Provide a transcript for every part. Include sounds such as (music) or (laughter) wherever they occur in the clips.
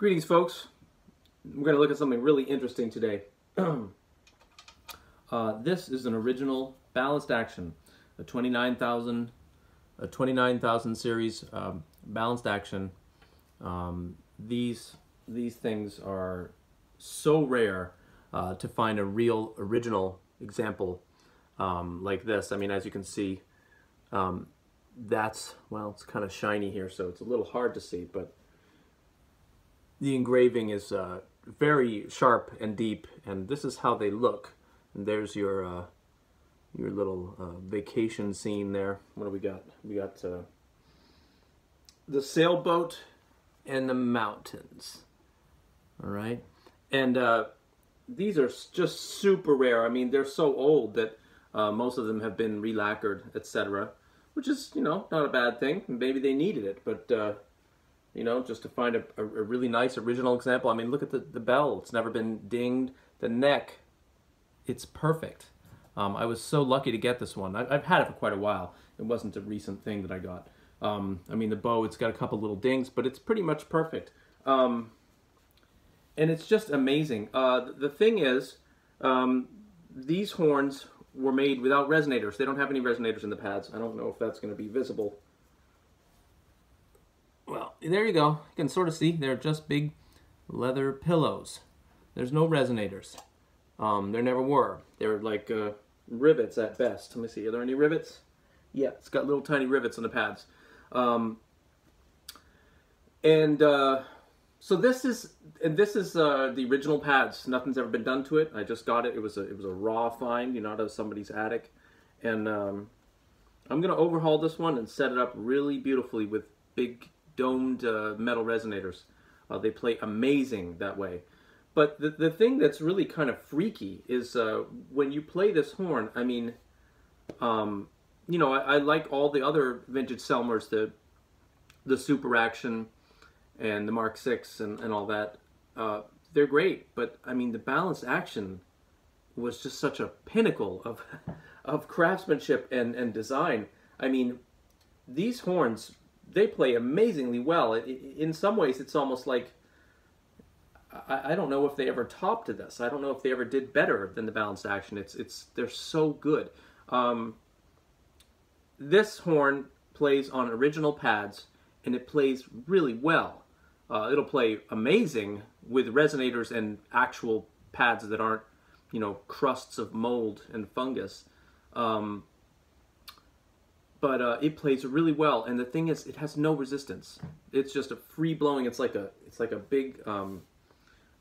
Greetings, folks. We're going to look at something really interesting today. (clears throat) uh, this is an original balanced action, a 29,000 a 29,000 series um, balanced action. Um, these these things are so rare uh, to find a real original example um, like this. I mean, as you can see, um, that's well, it's kind of shiny here, so it's a little hard to see, but the engraving is uh, very sharp and deep, and this is how they look. And there's your uh, your little uh, vacation scene there. What do we got? We got uh, the sailboat and the mountains. All right, and uh, these are just super rare. I mean, they're so old that uh, most of them have been relacquered, etc. Which is, you know, not a bad thing. Maybe they needed it, but you know, just to find a, a, a, really nice original example. I mean, look at the, the bell. It's never been dinged. The neck, it's perfect. Um, I was so lucky to get this one. I, have had it for quite a while. It wasn't a recent thing that I got. Um, I mean, the bow, it's got a couple little dings, but it's pretty much perfect. Um, and it's just amazing. Uh, the thing is, um, these horns were made without resonators. They don't have any resonators in the pads. I don't know if that's going to be visible there you go. You can sort of see they're just big leather pillows. There's no resonators. Um, there never were. They're like uh, rivets at best. Let me see. Are there any rivets? Yeah, it's got little tiny rivets on the pads. Um, and uh, so this is and this is uh, the original pads. Nothing's ever been done to it. I just got it. It was a it was a raw find, you know, out of somebody's attic, and um, I'm gonna overhaul this one and set it up really beautifully with big domed uh, metal resonators. Uh, they play amazing that way. But the, the thing that's really kind of freaky is uh, when you play this horn, I mean, um, you know, I, I, like all the other vintage Selmers, the, the Super Action and the Mark 6 and, and all that. Uh, they're great, but I mean, the balanced action was just such a pinnacle of, (laughs) of craftsmanship and, and design. I mean, these horns they play amazingly well. in some ways, it's almost like I, I, don't know if they ever topped to this. I don't know if they ever did better than the balanced action. It's it's they're so good. Um, this horn plays on original pads, and it plays really well. Uh, it'll play amazing with resonators and actual pads that aren't, you know, crusts of mold and fungus. Um, but uh, it plays really well. And the thing is, it has no resistance. It's just a free blowing. It's like a it's like a big um,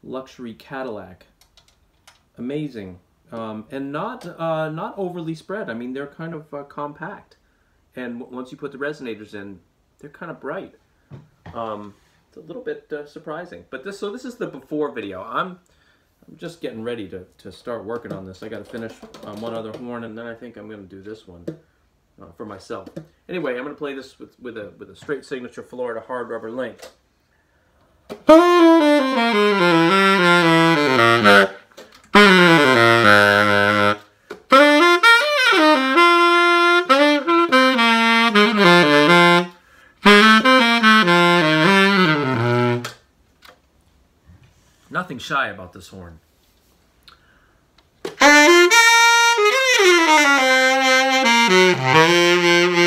luxury Cadillac. Amazing, um, and not uh, not overly spread. I mean, they're kind of uh, compact, and once you put the resonators in, they're kind of bright. Um, it's a little bit uh, surprising. But this so this is the before video. I'm I'm just getting ready to, to start working on this. I got to finish um, one other horn, and then I think I'm going to do this one uh, for myself. Anyway, I'm going to play this with, with, a, with a straight signature Florida hard rubber link. Nothing shy about this horn baby, baby.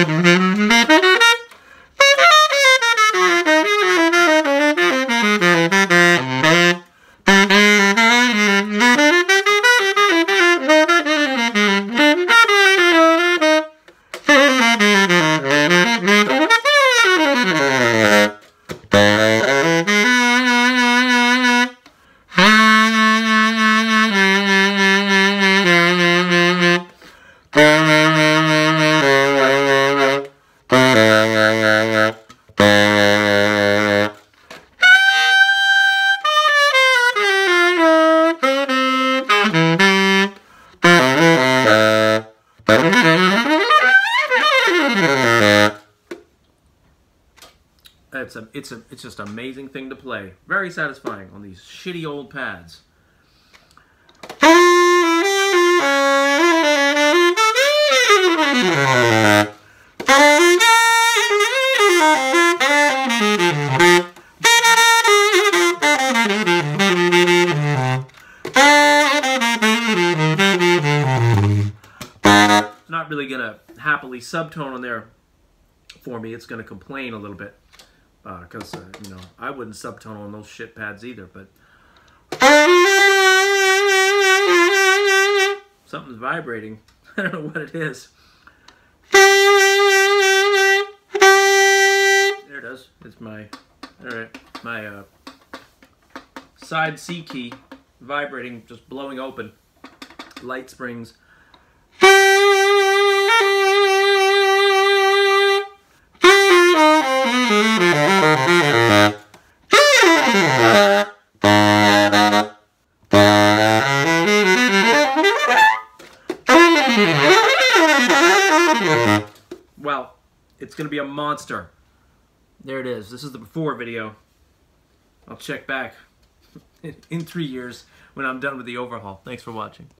Mm-hmm. It's a it's just an amazing thing to play. Very satisfying on these shitty old pads. Not really gonna happily subtone on there for me. It's gonna complain a little bit because uh, you know I wouldn't subtone on those shit pads either. But something's vibrating. (laughs) I don't know what it is. There it is. It's my all right. My uh, side C key vibrating, just blowing open. Light springs. Well, it's to be a monster. There it is. This is the before video. I'll check back (laughs) in three years when I'm done with the overhaul. Thanks for watching.